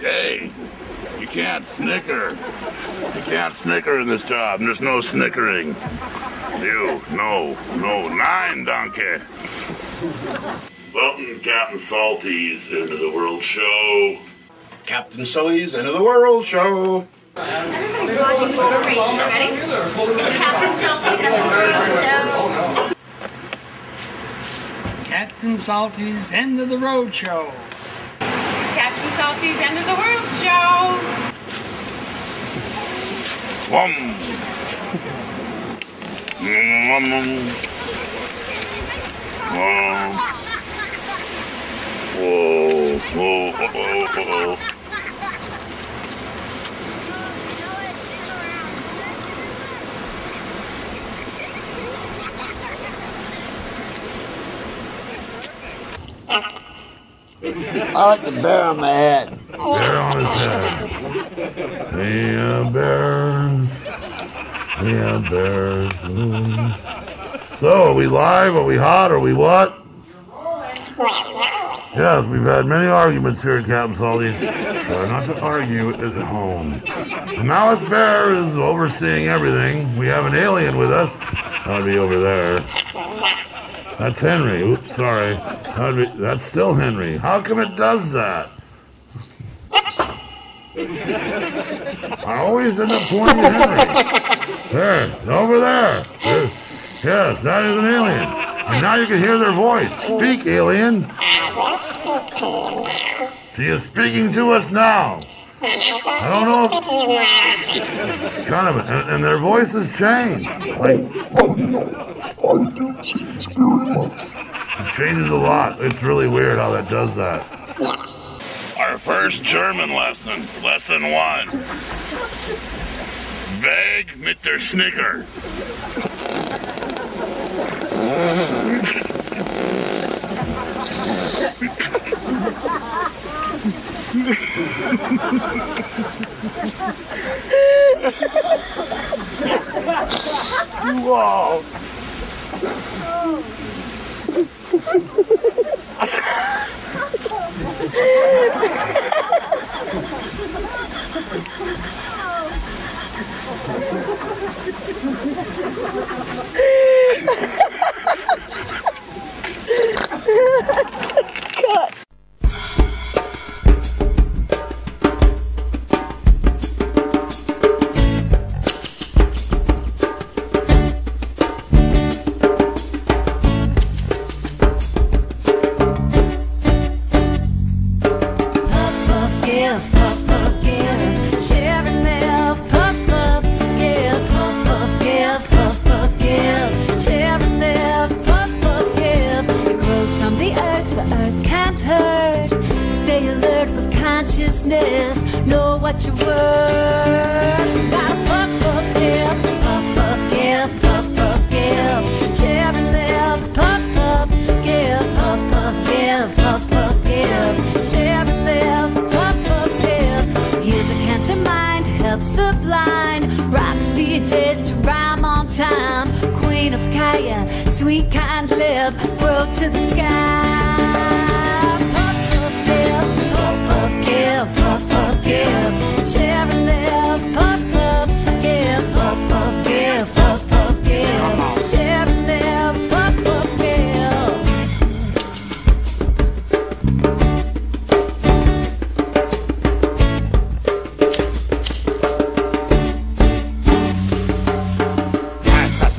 Hey, you can't snicker. You can't snicker in this job. There's no snickering. You, no, no, nine, donkey. Welcome, Captain Salties, into the World Show. Captain Sully's of the World show. Everybody's watching. Ready? It's Captain Salty's of the World Show. Captain Salty's End of the Road Show. It's Captain Salty's End of the World Show. Wum. Wum, wum. Wum. Whoa, whoa, oh, whoa, oh, oh, whoa, I like the bear on my head. Bear on his head. Yeah, bears. Yeah, bears. Mm. So, are we live? Are we hot? Are we what? Yes, we've had many arguments here at Captain Salty's. Uh, not to argue at home. Now this bear is overseeing everything. We have an alien with us. That'll be over there. That's Henry. Oops, sorry. That's still Henry. How come it does that? I always end up pointing at Henry. There, over there. There. Yes, that is an alien. And now you can hear their voice. Speak, alien. She is speaking to us now. I don't know. If, kind of, and, and their voices change. Like, it changes a lot. It's really weird how that does that. Our first German lesson, lesson one. Weg mit der Snicker. Puff, sweet kind lip, grow to the sky.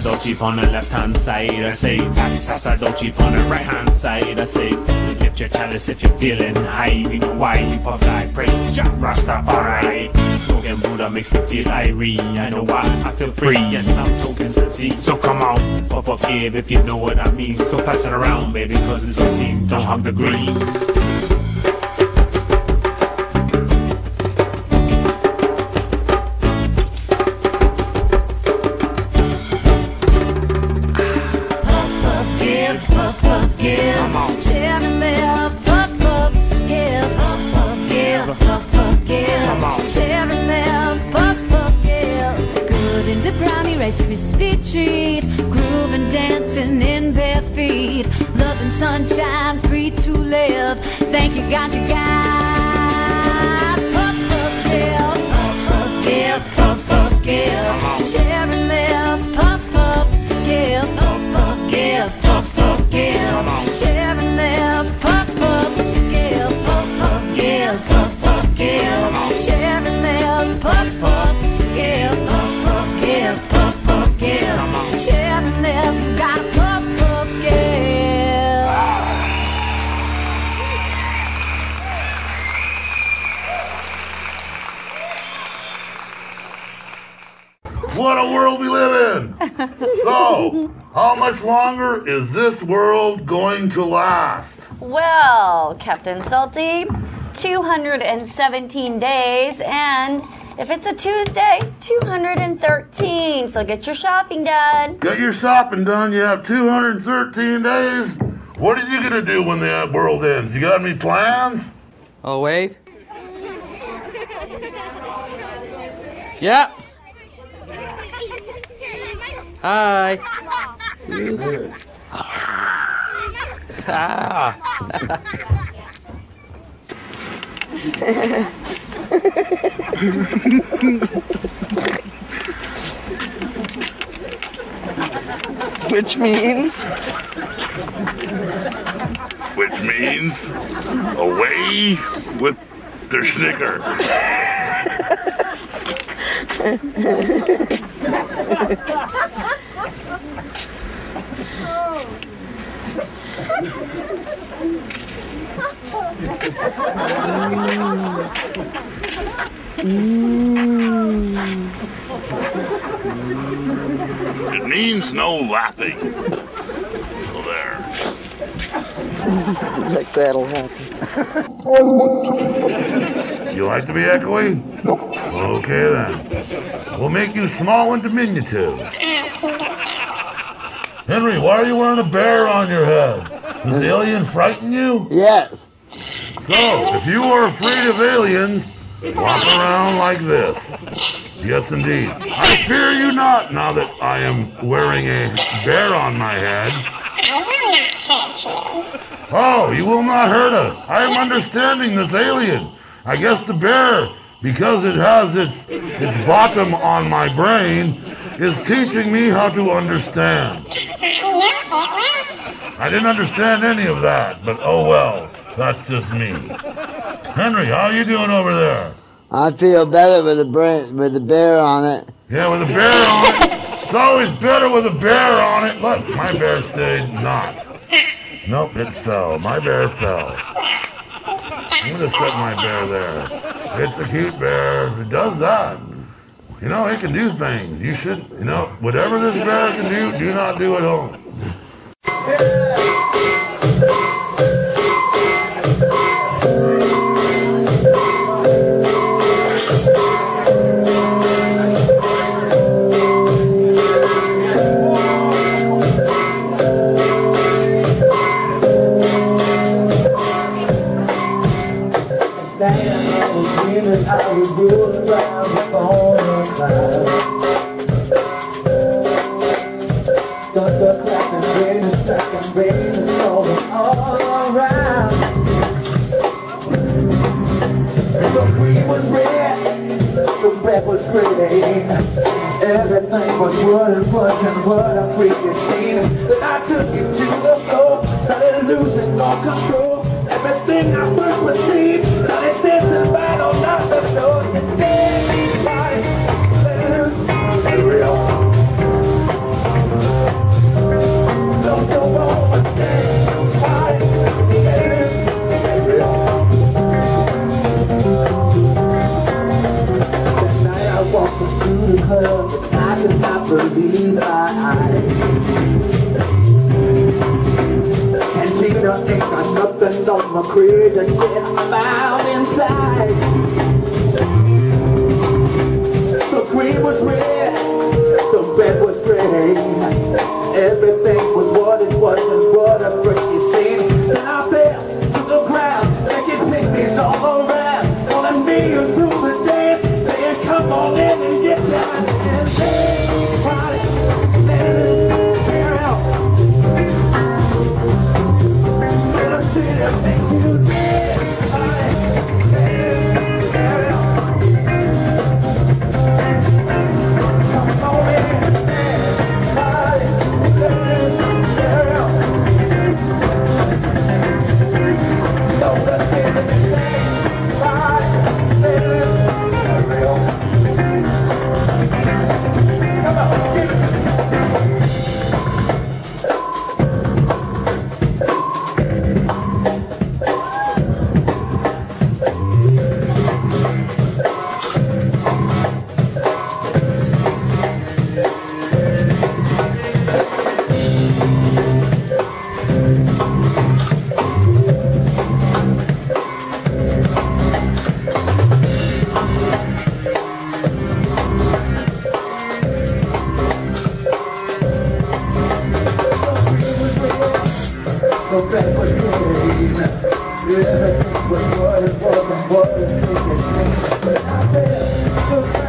Pass Sacerdote on the left hand side, I say. Pass Sacerdote on the right hand side, I say. Lift your chalice if you're feeling high. We know why you puff like pray. Jack Rastafari. Smoking Buddha makes me feel irie. I know why I feel free. Yes, I'm talking sensei. So come on, puff puff give if you know what I mean. So pass it around, baby, cause it's gonna seem to hug the green. Treat. Grooving, dancing in bare feet. sunshine, free to live. Thank you, God, to God. Puff, puff, give, puff, puff, give, puff, puff, give. Share and live, puff, puff, give, puff, puff, give, puff, puff, give. Share and live, puff, So, how much longer is this world going to last? Well, Captain Salty, 217 days, and if it's a Tuesday, 213. So get your shopping done. Get your shopping done. You have 213 days. What are you gonna do when the world ends? You got any plans? Oh, wait. Yep. Hi. Ah. Which means Which means away with the snicker. It means no laughing. So there. like that'll happen. You like to be echoey? Okay then. We'll make you small and diminutive. Henry, why are you wearing a bear on your head? Does the alien frighten you? Yes. So, if you are afraid of aliens, walk around like this. Yes, indeed. I fear you not now that I am wearing a bear on my head. Oh, you will not hurt us. I am understanding this alien. I guess the bear, because it has its its bottom on my brain, is teaching me how to understand. I didn't understand any of that, but oh well. That's just me. Henry, how are you doing over there? I feel better with the brain, with the bear on it. Yeah, with a bear on it. It's always better with a bear on it. Look, my bear stayed not. Nope, it fell. My bear fell. I'm gonna set my bear there. It's a cute bear. It does that. You know, it can do things. You should, you know, whatever this bear can do, do not do at home. Everything was what it was and what a freaky scene. Then I took it to the floor, started losing all control. Everything I would perceive, started And ain't got nothing on my crazy shit I found inside. The cream was red, the red was gray. Everything was what it was and what a freaky scene. Then I fell to the ground, making picnics all around. Calling me into the dance, saying come on in Everything was what it was and what it